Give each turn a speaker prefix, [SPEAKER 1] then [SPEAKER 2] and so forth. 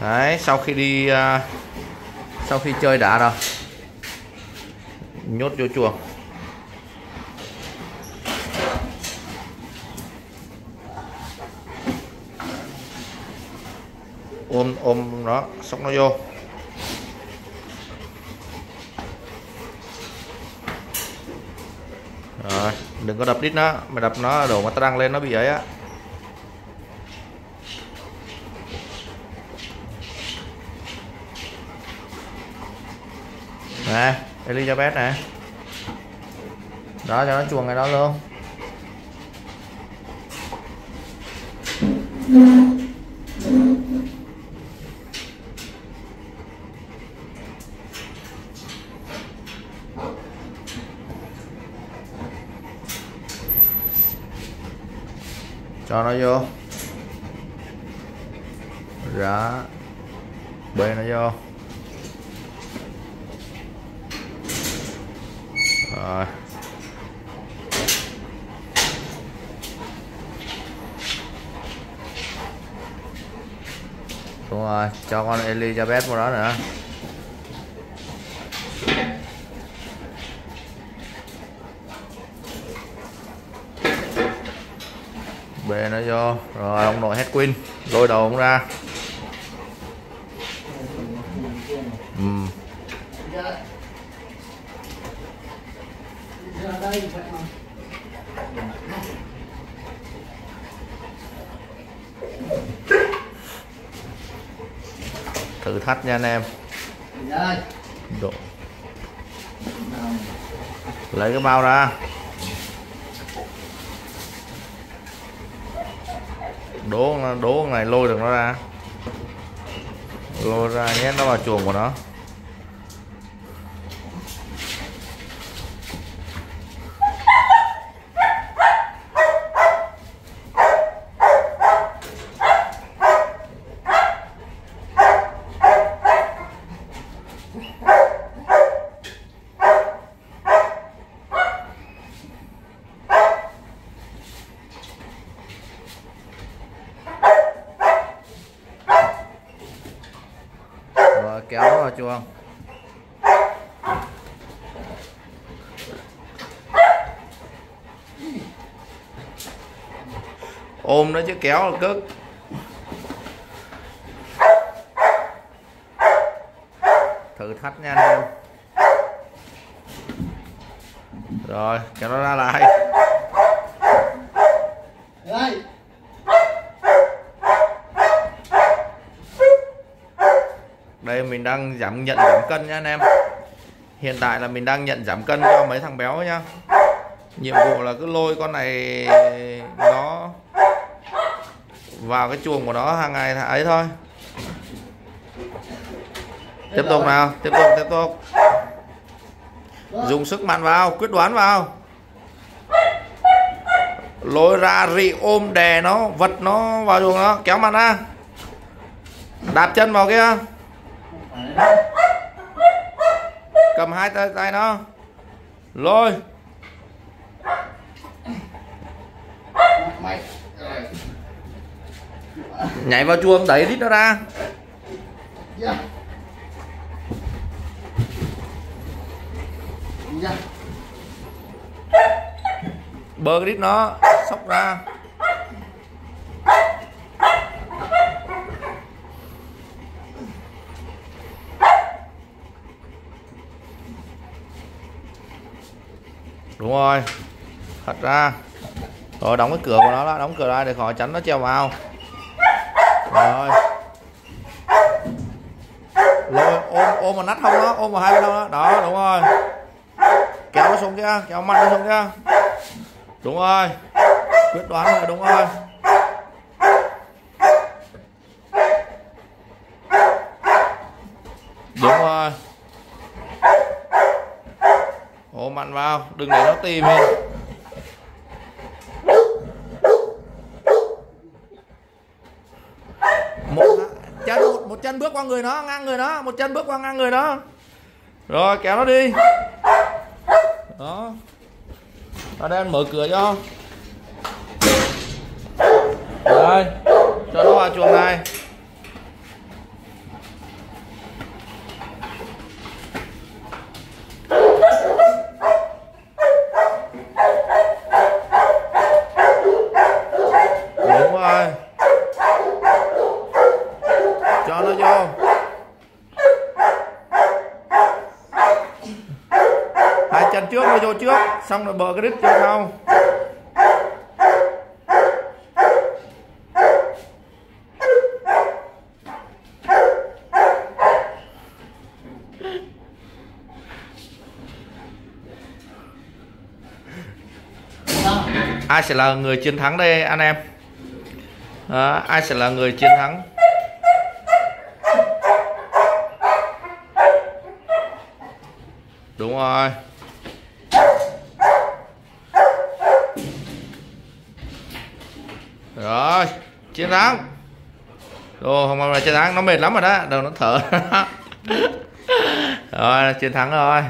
[SPEAKER 1] đấy sau khi đi uh, sau khi chơi đã rồi nhốt vô chuồng ôm ôm nó sóc nó vô. Rồi đừng có đập đít nó mà đập nó đồ mà ta đăng lên nó bị ấy á. Nè, Elizabeth nè. Đó, cho nó chuồng ngay đó luôn. Cho nó vô. Rã. Bê nó vô. Rồi. Đúng rồi, cho con Elizabeth vào đó nữa. Bê nó vô. Rồi, ông nội hết queen lôi đầu ông ra. Ừ. thử thách nha anh em. Độ. lấy cái bao ra. Đố đố này lôi được nó ra. Lôi ra nhét nó vào chuồng của nó. Rồi kéo vào chuồng. Ôm nó chứ kéo là cước thách nha anh em. Rồi kéo nó ra lại.
[SPEAKER 2] Đây.
[SPEAKER 1] đây mình đang giảm nhận giảm cân nha anh em. Hiện tại là mình đang nhận giảm cân cho mấy thằng béo nhá. Nhiệm vụ là cứ lôi con này nó vào cái chuồng của nó hàng ngày ấy thôi tiếp tục nào, tiếp tục tiếp tục. Dùng sức mạnh vào, quyết đoán vào. Lôi ra rị ôm đè nó, vật nó vào chuồng nó, kéo mặt ra. Đạp chân vào kia. Cầm hai tay tay nó. Lôi. Nhảy vào chuồng đẩy đít nó ra.
[SPEAKER 2] Dạ.
[SPEAKER 1] bơ cái đít nó sóc ra. Đúng rồi. Thật ra. Rồi, đóng cái cửa của nó đó đóng cửa lại để khỏi tránh nó treo vào. Rồi. Lôi, ôm ôm vào nách hông đó ôm vào hai bên hông đó đó, đúng rồi xuống kia kéo mặt ra xuống kia. Đúng rồi. Quyết đoán rồi đúng rồi. Đúng rồi. Ôm mạnh vào. Đừng để nó tìm hết một chân một, một chân bước qua người nó ngang người nó một chân bước qua ngang người nó. Rồi kéo nó đi đó. Ở đây anh mở cửa cho. Đây, cho nó vào chuồng này. Đúng rồi. Vô trước xong rồi bờ cái đít vô sau ai sẽ là người chiến thắng đây anh em? Đó, ai sẽ là người chiến thắng? Đúng rồi. Chiến thắng. Đồ không mà chiến thắng, nó mệt lắm rồi đó. Đầu nó thở. Rồi, chiến thắng rồi.